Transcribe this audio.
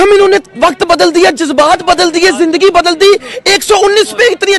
एकदम इन्होंने वक्त बदल दिया जज्बात बदल दिए ज़िंदगी बदल दी। 119 पे इतनी